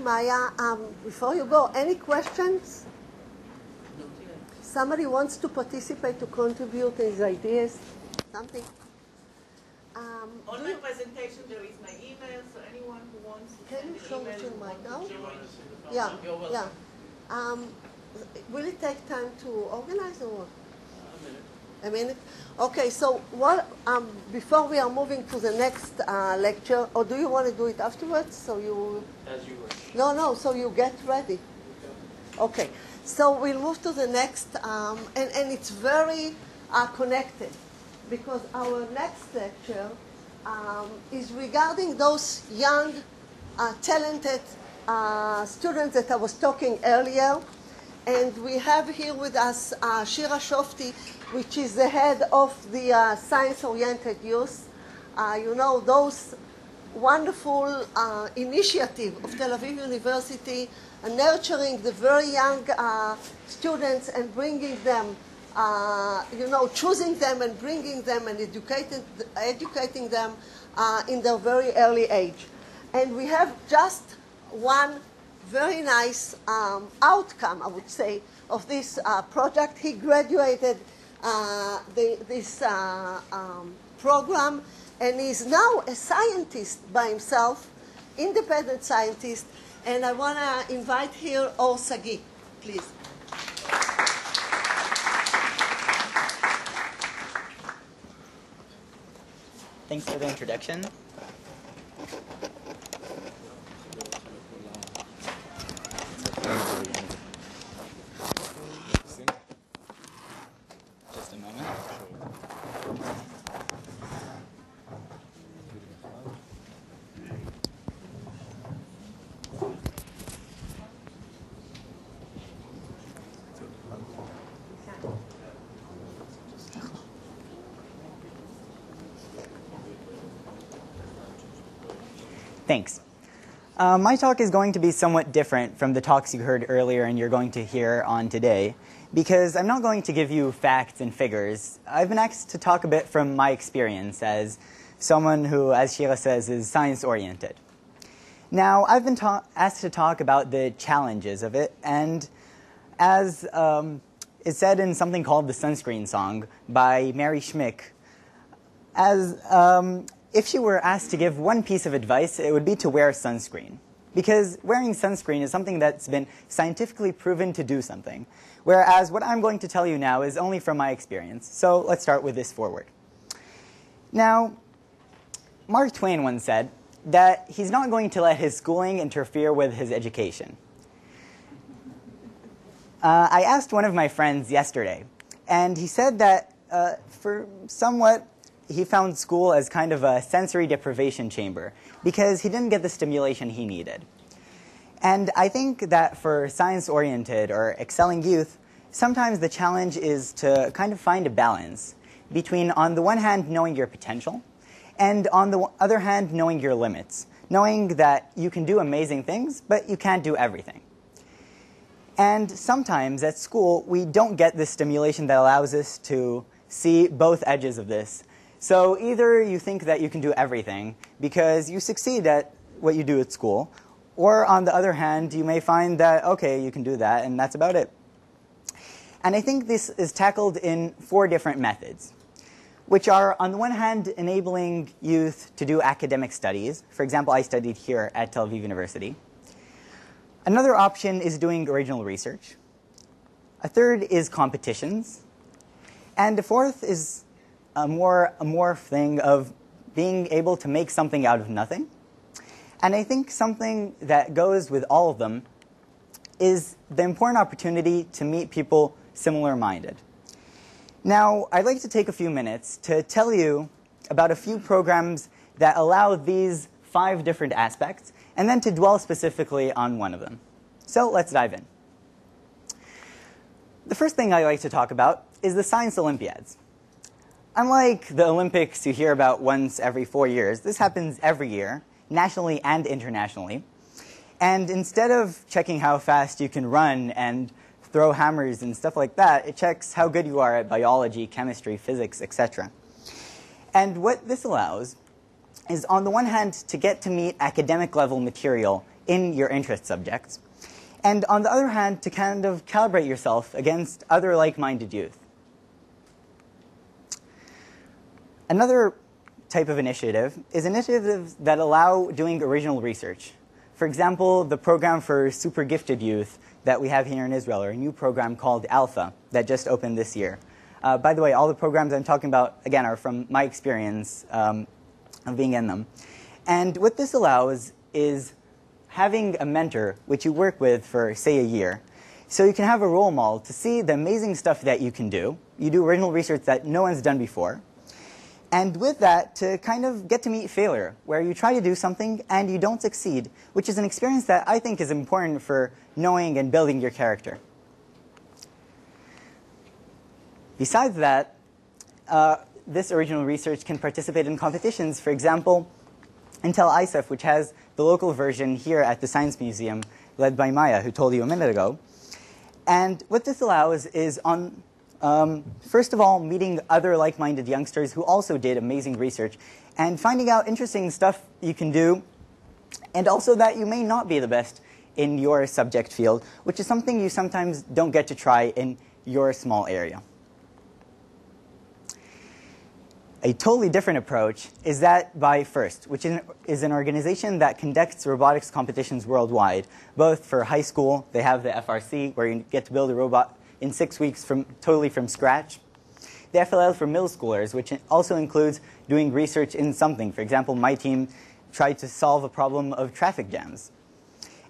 Maya. Um, before you go, any questions? Somebody wants to participate, to contribute his ideas, something? Um, On my presentation, there is my email, so anyone who wants to Can you show it to who now? Yeah, yeah. Um, will it take time to organize or what? A minute? Okay, so what, um, before we are moving to the next uh, lecture, or do you want to do it afterwards? So you, As you wish. no, no, so you get ready. Okay, so we'll move to the next, um, and, and it's very uh, connected because our next lecture um, is regarding those young, uh, talented uh, students that I was talking earlier. And we have here with us uh, Shira Shofti, which is the head of the uh, science-oriented youth. Uh, you know, those wonderful uh, initiative of Tel Aviv University, uh, nurturing the very young uh, students and bringing them, uh, you know, choosing them and bringing them and educating, educating them in their very early age. And we have just one very nice um, outcome, I would say, of this project. He graduated the, this uh, um, program and is now a scientist by himself, independent scientist. And I want to invite here Or Sagi, please. Thanks for the introduction. Thanks. Uh, my talk is going to be somewhat different from the talks you heard earlier and you're going to hear on today because I'm not going to give you facts and figures. I've been asked to talk a bit from my experience as someone who, as Shira says, is science oriented. Now, I've been asked to talk about the challenges of it, and as um, is said in something called the Sunscreen Song by Mary Schmich, as um, if she were asked to give one piece of advice, it would be to wear sunscreen. Because wearing sunscreen is something that's been scientifically proven to do something. Whereas what I'm going to tell you now is only from my experience. So let's start with this forward. Now, Mark Twain once said that he's not going to let his schooling interfere with his education. Uh, I asked one of my friends yesterday, and he said that uh, for somewhat he found school as kind of a sensory deprivation chamber because he didn't get the stimulation he needed. And I think that for science oriented or excelling youth, sometimes the challenge is to kind of find a balance between, on the one hand, knowing your potential, and on the other hand, knowing your limits. Knowing that you can do amazing things, but you can't do everything. And sometimes at school, we don't get the stimulation that allows us to see both edges of this. So either you think that you can do everything because you succeed at what you do at school, or on the other hand, you may find that, okay, you can do that, and that's about it. And I think this is tackled in four different methods, which are, on the one hand, enabling youth to do academic studies. For example, I studied here at Tel Aviv University. Another option is doing original research. A third is competitions. And the fourth is a more amorph thing of being able to make something out of nothing. And I think something that goes with all of them is the important opportunity to meet people similar minded. Now, I'd like to take a few minutes to tell you about a few programs that allow these five different aspects, and then to dwell specifically on one of them. So let's dive in. The first thing I like to talk about is the Science Olympiads. Unlike the Olympics you hear about once every four years, this happens every year, nationally and internationally. And instead of checking how fast you can run and throw hammers and stuff like that, it checks how good you are at biology, chemistry, physics, etc. And what this allows is, on the one hand, to get to meet academic level material in your interest subjects. And on the other hand, to kind of calibrate yourself against other like minded youth. Another type of initiative is initiatives that allow doing original research. For example, the program for super gifted youth that we have here in Israel, or a new program called Alpha that just opened this year. Uh, by the way, all the programs I'm talking about, again, are from my experience um, of being in them. And what this allows is having a mentor which you work with for, say, a year. So you can have a role model to see the amazing stuff that you can do. You do original research that no one's done before. And with that, to kind of get to meet failure, where you try to do something and you don't succeed, which is an experience that I think is important for knowing and building your character. Besides that, uh, this original research can participate in competitions. For example, Intel ISEF, which has the local version here at the Science Museum, led by Maya, who told you a minute ago. And what this allows is on um, first of all, meeting other like minded youngsters who also did amazing research and finding out interesting stuff you can do, and also that you may not be the best in your subject field, which is something you sometimes don't get to try in your small area. A totally different approach is that by FIRST, which is an organization that conducts robotics competitions worldwide, both for high school, they have the FRC, where you get to build a robot in six weeks from totally from scratch. The FLL for middle schoolers, which also includes doing research in something. For example, my team tried to solve a problem of traffic jams.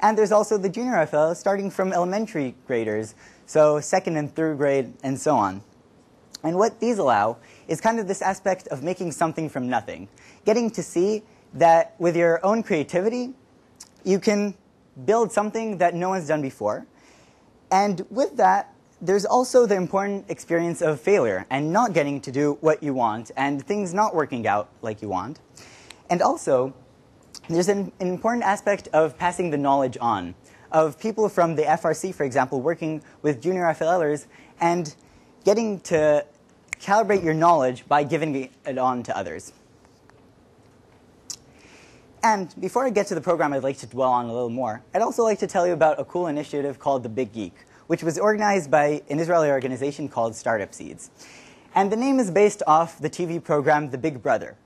And there's also the junior FLL starting from elementary graders, so second and third grade and so on. And what these allow is kind of this aspect of making something from nothing, getting to see that with your own creativity, you can build something that no one's done before. And with that, there's also the important experience of failure and not getting to do what you want and things not working out like you want. And also, there's an, an, important aspect of passing the knowledge on, of people from the FRC, for example, working with junior FLLers and getting to calibrate your knowledge by giving it on to others. And before I get to the program I'd like to dwell on a little more, I'd also like to tell you about a cool initiative called the Big Geek, which was organized by an Israeli organization called Startup Seeds. And the name is based off the TV program The Big Brother,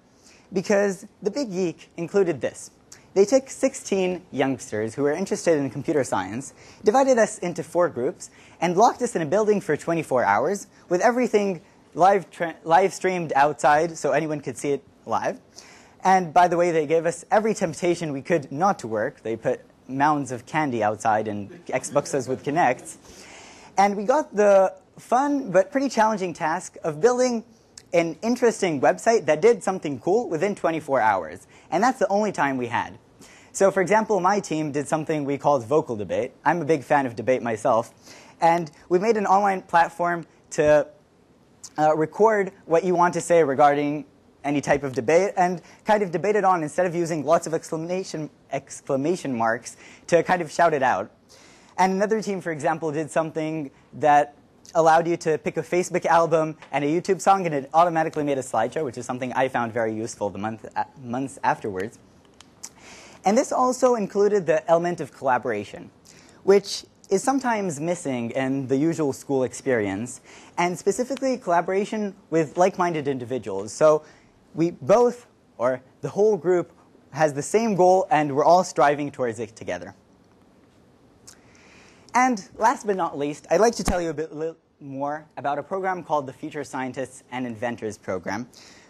because The Big Geek included this. They took 16 youngsters who were interested in computer science, divided us into four groups, and locked us in a building for 24 hours with everything live, live streamed outside so anyone could see it live. And by the way, they gave us every temptation we could not to work. They put mounds of candy outside and Xboxes with Kinects. And we got the fun but pretty challenging task of building an interesting website that did something cool within 24 hours. And that's the only time we had. So, for example, my team did something we called Vocal Debate. I'm a big fan of debate myself. And we made an online platform to uh, record what you want to say regarding any type of debate and kind of debate it on instead of using lots of exclamation, exclamation marks to kind of shout it out. And another team, for example, did something that allowed you to pick a Facebook album and a YouTube song, and it automatically made a slideshow, which is something I found very useful the month, uh, months afterwards. And this also included the element of collaboration, which is sometimes missing in the usual school experience, and specifically collaboration with like minded individuals. So we both, or the whole group, has the same goal and we're all striving towards it together. And last but not least, I'd like to tell you a bit more about a program called the Future Scientists and Inventors Program,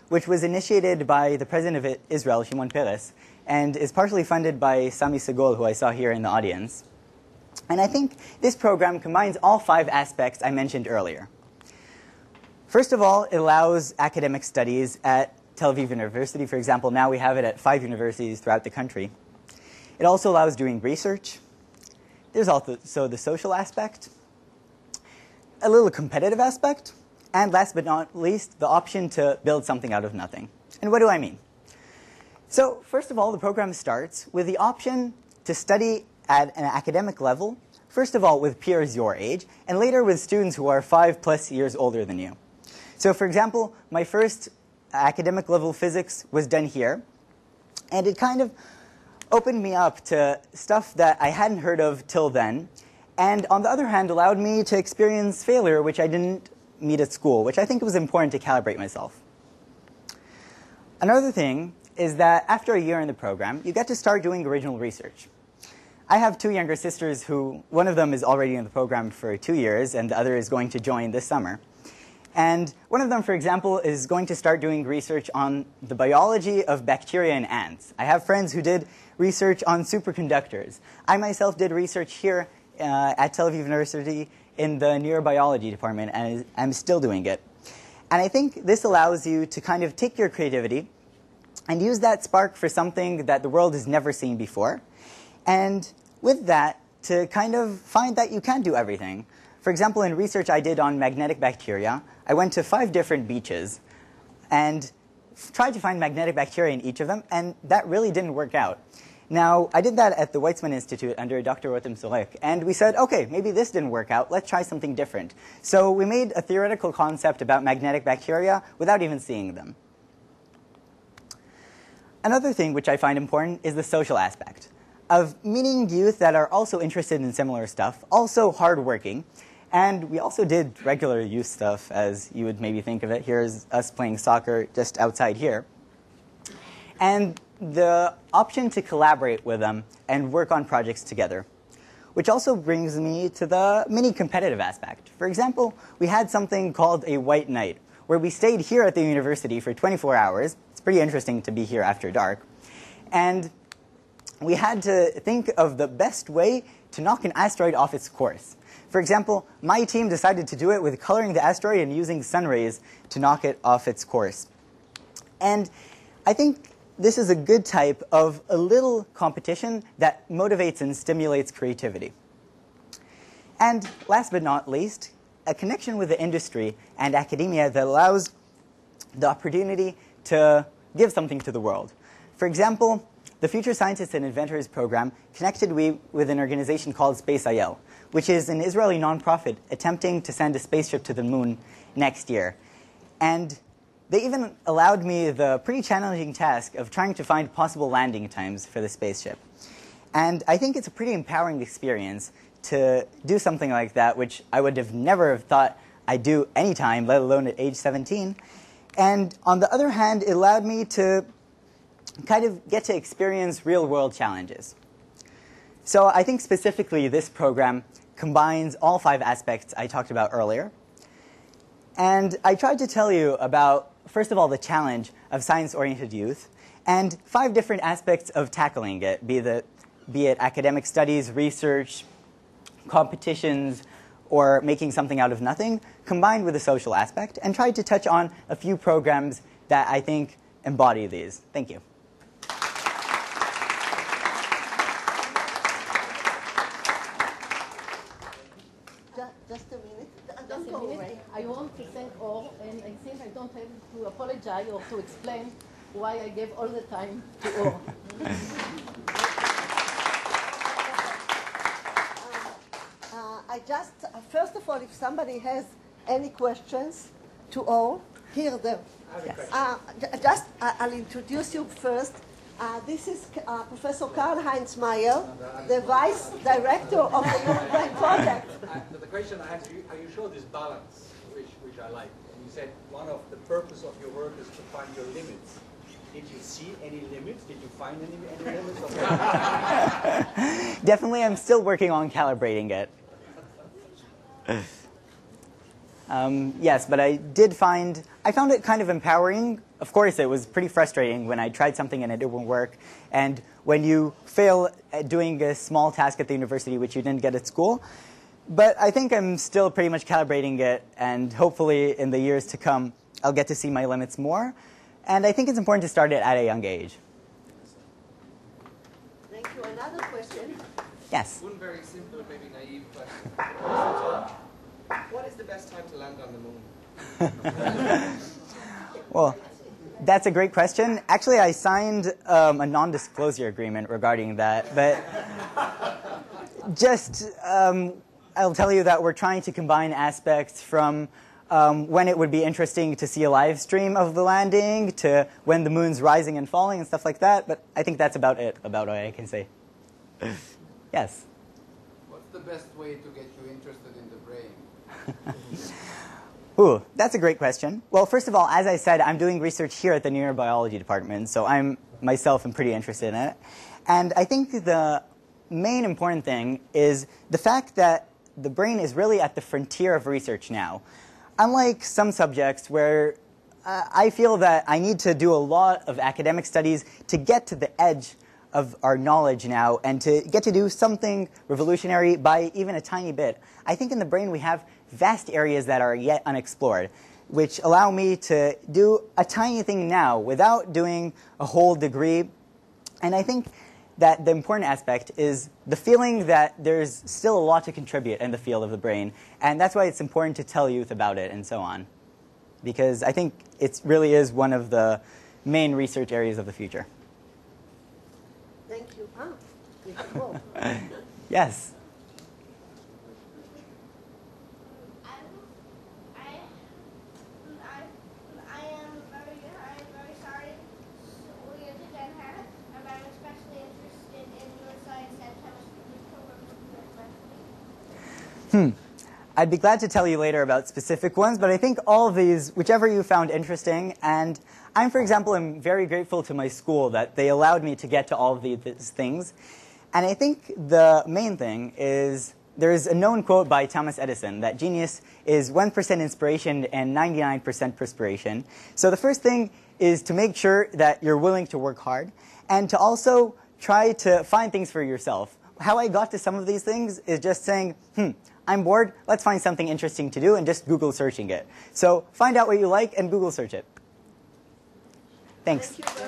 which was initiated by the president of Israel, Shimon Peres, and is partially funded by Sami Sagol, who I saw here in the audience. And I think this program combines all five aspects I mentioned earlier. First of all, it allows academic studies at Tel Aviv University, for example, now we have it at five universities throughout the country. It also allows doing research. There's also the social aspect, a little competitive aspect, and last but not least, the option to build something out of nothing. And what do I mean? So, first of all, the program starts with the option to study at an academic level, first of all with peers your age, and later with students who are five plus years older than you. So, for example, my first academic level physics was done here. And it kind of opened me up to stuff that I hadn't heard of till then, and on the other hand, allowed me to experience failure, which I didn't meet at school, which I think was important to calibrate myself. Another thing is that after a year in the program, you get to start doing original research. I have two younger sisters who, one of them is already in the program for two years, and the other is going to join this summer. And one of them, for example, is going to start doing research on the biology of bacteria in ants. I have friends who did research on superconductors. I myself did research here uh, at Tel Aviv University in the neurobiology department, and I'm still doing it. And I think this allows you to kind of take your creativity and use that spark for something that the world has never seen before. And with that, to kind of find that you can do everything. For example, in research I did on magnetic bacteria, I went to five different beaches and tried to find magnetic bacteria in each of them, and that really didn't work out. Now, I did that at the Weizmann Institute under Dr. Rotem Sorek, and we said, okay, maybe this didn't work out, let's try something different. So we made a theoretical concept about magnetic bacteria without even seeing them. Another thing which I find important is the social aspect of meeting youth that are also interested in similar stuff, also hardworking, and we also did regular youth stuff, as you would maybe think of it. Here's us playing soccer just outside here. And the option to collaborate with them and work on projects together. Which also brings me to the mini competitive aspect. For example, we had something called a white night, where we stayed here at the university for 24 hours. It's pretty interesting to be here after dark. And we had to think of the best way to knock an asteroid off its course. For example, my team decided to do it with coloring the asteroid and using sun rays to knock it off its course. And I think this is a good type of a little competition that motivates and stimulates creativity. And last but not least, a connection with the industry and academia that allows the opportunity to give something to the world. For example, the Future Scientists and Inventors program connected me with an organization called SpaceIL, which is an Israeli nonprofit attempting to send a spaceship to the moon next year. And they even allowed me the pretty challenging task of trying to find possible landing times for the spaceship. And I think it's a pretty empowering experience to do something like that, which I would have never have thought I'd do any time, let alone at age 17. And on the other hand, it allowed me to kind of get to experience real world challenges. So I think specifically this program combines all five aspects I talked about earlier. And I tried to tell you about, first of all, the challenge of science oriented youth and five different aspects of tackling it, be, the, be it academic studies, research, competitions, or making something out of nothing, combined with the social aspect, and tried to touch on a few programs that I think embody these. Thank you. Ju- Just a minute. D- Just Don't a go minute. away. I want to thank all, and I think I don't have to apologize or to explain why I gave all the time to all. Uh, I just, uh, first of all, if somebody has any questions to all, hear them. Uh, just, uh, I'll introduce you first. Uh, this is uh, Professor Karlheinz Meier, the Vice Director of the European Project. I- The question I have, you, uh, you show this balance, which, I like. And you said one of the purpose of your work is to find your limits. Did you see any limits? Did you find any, any limits? Definitely, I'm still working on calibrating it. Um, yes, but I did find I found it kind of empowering. Of course, it was pretty frustrating when I tried something and it didn't work, and when you fail at doing a small task at the university which you didn't get at school. But I think I'm still pretty much calibrating it, and hopefully, in the years to come, I'll get to see my limits more. And I think it's important to start it at a young age. Thank you. Another question. Yes. One very simple, maybe naive question. What is the best time to land on the moon? Well, that's a great question. Actually, I signed um, a non disclosure agreement regarding that, but just um, I'll tell you that we're trying to combine aspects from um, when it would be interesting to see a live stream of the landing, to when the moon's rising and falling and stuff like that. But I think that's about it, about what I can say. yes. What's the best way to get you interested in the brain? Ooh, that's a great question. Well, first of all, as I said, I'm doing research here at the neurobiology department, so I'm myself am pretty interested in it. And I think the main important thing is the fact that the brain is really at the frontier of research now. Unlike some subjects where uh, I feel that I need to do a lot of academic studies to get to the edge of our knowledge now and to get to do something revolutionary by even a tiny bit. I think in the brain we have vast areas that are yet unexplored, which allow me to do a tiny thing now without doing a whole degree. And I think that the important aspect is the feeling that there's still a lot to contribute in the field of the brain. And that's why it's important to tell youth about it and so on. Because I think it really is one of the main research areas of the future. Thank you. Ah, you. Yes. I, I, I am very, I am very sorry, oriented and her, and I'm especially interested in your science and chemistry programs. Hmm. I'd be glad to tell you later about specific ones, but I think all of these, whichever you found interesting, and I'm, for example, am very grateful to my school that they allowed me to get to all of these things. And I think the main thing is there's a known quote by Thomas Edison that genius is 1% inspiration and 99% perspiration. So the first thing is to make sure that you're willing to work hard and to also try to find things for yourself. How I got to some of these things is just saying, hmm, I'm bored, let's find something interesting to do and just Google searching it. So find out what you like and Google search it. Thanks. Thank